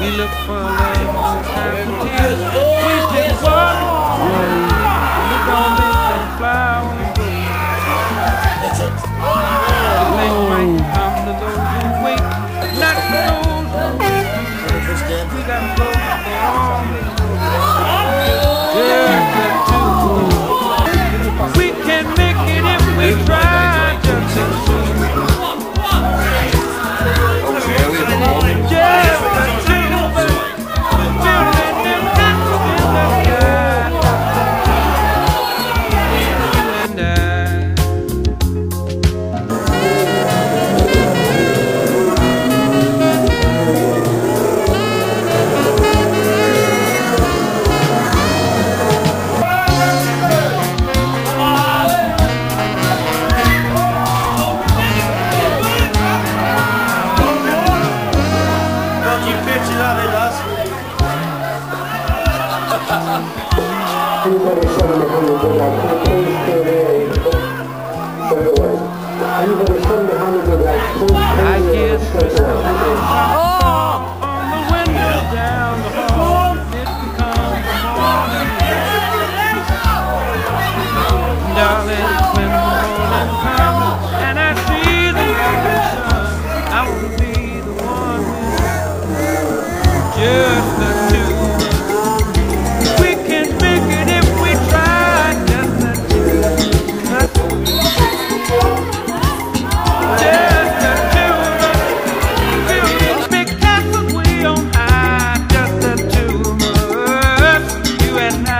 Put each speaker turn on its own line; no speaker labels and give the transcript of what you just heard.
We look for love, no time for. We just want We Look on this and flowers. Late I'm the Lord who wait, not the Lord who wait. We. I give